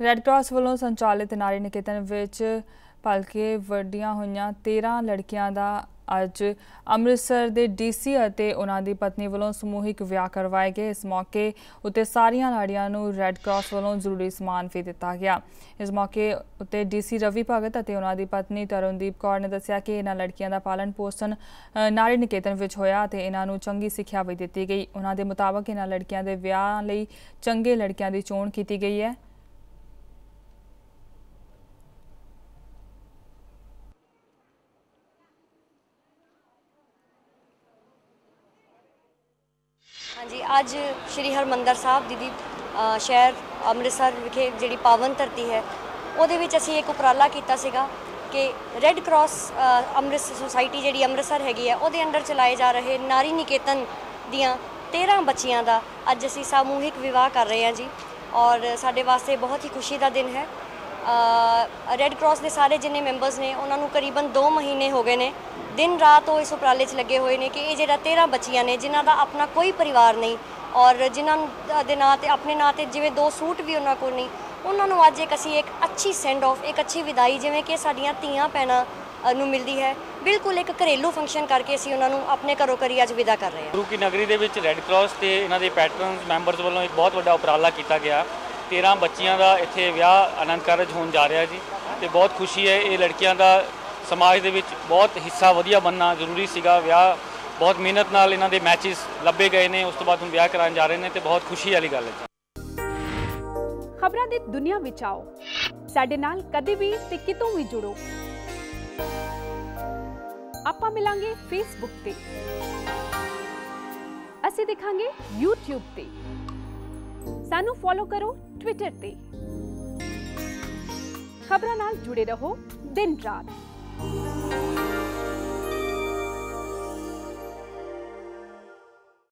Red cross ਵੱਲੋਂ ਸੰਚਾਲਿਤ ਨਾਰੀ ਨਿਕੇਤਨ ਵਿੱਚ ਭਲਕੇ ਵੱਡੀਆਂ ਹੋਈਆਂ 13 ਲੜਕੀਆਂ ਦਾ ਅੱਜ ਅੰਮ੍ਰਿਤਸਰ ਦੇ ਡੀਸੀ ਅਤੇ ਉਹਨਾਂ ਦੀ ਪਤਨੀ ਵੱਲੋਂ ਸਮੂਹਿਕ ਵਿਆਹ ਕਰਵਾਏ ਗਏ। ਇਸ ਮੌਕੇ ਉੱਤੇ ਸਾਰੀਆਂ ਲਾੜੀਆਂ ਨੂੰ ਰੈੱਡ ਕਰਾਸ ਵੱਲੋਂ ਜ਼ਰੂਰੀ ਸਮਾਨ ਵੀ ਦਿੱਤਾ ਗਿਆ। ਇਸ ਮੌਕੇ ਉੱਤੇ ਡੀਸੀ ਰਵੀ ਭਗਤ ਅਤੇ ਉਹਨਾਂ ਦੀ ਪਤਨੀ ਤਰੁਣਦੀਪ ਕੌਰ ਨੇ ਦੱਸਿਆ ਕਿ ਇਹਨਾਂ ਲੜਕੀਆਂ ਦਾ ਪਾਲਣ ਪੋਸ਼ਣ ਨਾਰੀ ਨਿਕੇਤਨ ਵਿੱਚ ਹੋਇਆ ਤੇ ਇਹਨਾਂ ਨੂੰ ਚੰਗੀ ਸਿੱਖਿਆ ਵੀ ਦਿੱਤੀ ਗਈ। ਉਹਨਾਂ ਦੇ ਮੁਤਾਬਕ ਇਹਨਾਂ ਲੜਕੀਆਂ ਦੇ ਵਿਆਹ ਲਈ ਚੰਗੇ ਲੜਕਿਆਂ ਦੀ ਚੋਣ ਕੀਤੀ ਗਈ ਹੈ। ਹਾਂਜੀ, ਅੱਜ ਸ਼੍ਰੀ ਹਰਮੰਦਰ ਸਾਹਿਬ ਦੀ ਦੀ ਸ਼ਹਿਰ ਅੰਮ੍ਰਿਤਸਰ ਵਿਖੇ ਜਿਹੜੀ ਪਾਵਨ ਧਰਤੀ ਹੈ, ਉਹਦੇ ਵਿੱਚ ਅਸੀਂ ਇੱਕ ਉਪਰਾਲਾ ਕੀਤਾ ਸੀਗਾ ਕਿ ਰੈੱਡ ਕਰਾਸ ਅੰਮ੍ਰਿਤਸਰ ਸੁਸਾਇਟੀ ਜਿਹੜੀ ਅੰਮ੍ਰਿਤਸਰ ਹੈਗੀ ਹੈ, ਉਹਦੇ ਅੰਡਰ ਚਲਾਏ ਜਾ ਰਹੇ ਨਾਰੀ ਨਿਕੇਤਨ ਦੀਆਂ 13 ਬੱਚੀਆਂ ਦਾ ਅੱਜ ਅਸੀਂ ਸਮੂਹਿਕ ਵਿਵਾਹ ਕਰ ਰਹੇ ਹਾਂ ਜੀ। ਔਰ ਸਾਡੇ ਵਾਸਤੇ ਬਹੁਤ ਹੀ ਖੁਸ਼ੀ ਦਾ ਦਿਨ ਹੈ। ਰੈੱਡ ਕਰਾਸ ਦੇ ਸਾਰੇ ਜਿੰਨੇ ਮੈਂਬਰਸ ਨੇ, ਉਹਨਾਂ ਨੂੰ ਕਰੀਬਨ 2 ਮਹੀਨੇ ਹੋ ਗਏ ਨੇ। ਦਿਨ ਰਾਤ ਉਹ ਇਸ ਉਪਰਾਲੇ 'ਚ ਲੱਗੇ ਹੋਏ ਨੇ ਕਿ ਇਹ ਜਿਹੜਾ 13 ਬੱਚੀਆਂ ਨੇ, ਜਿਨ੍ਹਾਂ ਦਾ ਆਪਣਾ ਕੋਈ ਪਰਿਵਾਰ ਨਹੀਂ ਔਰ ਜਿਨ੍ਹਾਂ ਦੇ ਨਾਂ ਤੇ, ਆਪਣੇ ਨਾਂ ਤੇ ਜਿਵੇਂ ਦੋ ਸੂਟ ਵੀ ਉਹਨਾਂ ਕੋਲ ਨਹੀਂ, ਉਹਨਾਂ ਨੂੰ ਅੱਜ ਇੱਕ ਅਸੀਂ ਇੱਕ ਅੱਛੀ ਸੈਂਡ ਆਫ ਇੱਕ ਅੱਛੀ ਵਿਦਾਈ ਜਿਵੇਂ ਕਿ ਸਾਡੀਆਂ ਧੀਆਂ ਭੈਣਾਂ ਨੂੰ ਮਿਲਦੀ ਹੈ। ਬਿਲਕੁਲ ਇੱਕ ਘਰੇਲੂ ਫੰਕਸ਼ਨ ਕਰਕੇ ਅਸੀਂ ਉਹਨਾਂ ਨੂੰ ਆਪਣੇ ਘਰੋਂ ਘਰੀ ਅੱਜ ਵਿਦਾ ਕਰ ਰਹੇ ਹਾਂ। ਗੁਰੂ ਕੀ ਨਗਰੀ ਦੇ ਵਿੱਚ ਰੈੱਡ ਕਰਾਸ ਤੇ ਇਹਨਾਂ ਦੇ ਪੈਟਰਨਸ ਮੈਂਬਰਸ ਵੱਲੋਂ ਇੱਕ ਬਹੁਤ ਵੱਡਾ ਉਪਰਾਲਾ ਕੀਤਾ ਗਿਆ। 13 ਬੱਚੀਆਂ ਦਾ ਇੱਥੇ ਵਿਆਹ ਆਨੰਦ ਕਾਰਜ ਹੋਣ ਜਾ ਰਿਹਾ ਜੀ ਤੇ ਬਹੁਤ ਖੁਸ਼ੀ ਹੈ, ਇਹ ਲੜਕੀਆਂ ਦਾ ਸਮਾਜ ਦੇ ਵਿੱਚ ਬਹੁਤ ਹਿੱਸਾ ਵਧੀਆ ਬਣਨਾ ਜ਼ਰੂਰੀ ਸੀਗਾ। ਵਿਆਹ ਬਹੁਤ ਮਿਹਨਤ ਨਾਲ ਇਹਨਾਂ ਦੇ ਮੈਚਸ ਲੱਭੇ ਗਏ ਨੇ, ਉਸ ਤੋਂ ਬਾਅਦ ਹੁਣ ਵਿਆਹ ਕਰਾਉਣ ਜਾ ਰਹੇ ਨੇ ਤੇ ਬਹੁਤ ਖੁਸ਼ੀ ਵਾਲੀ ਗੱਲ ਹੈ ਖਬਰਾਂ ਦੀ ਦੁਨੀਆ ਵਿੱਚ ਆਓ। ਸਾਡੇ ਨਾਲ ਕਦੇ ਵੀ ਤੇ ਕਿਤੋਂ ਵੀ ਜੁੜੋ। ਆਪਾਂ ਮਿਲਾਂਗੇ ਫੇਸਬੁੱਕ ਤੇ। ਅਸੀਂ ਦਿਖਾਂਗੇ YouTube ਤੇ। ਸਾਨੂੰ ਫੋਲੋ ਕਰੋ ਟਵਿੱਟਰ ਤੇ। ਖਬਰਾਂ ਨਾਲ ਜੁੜੇ ਰਹੋ ਦਿਨ ਰਾਤ।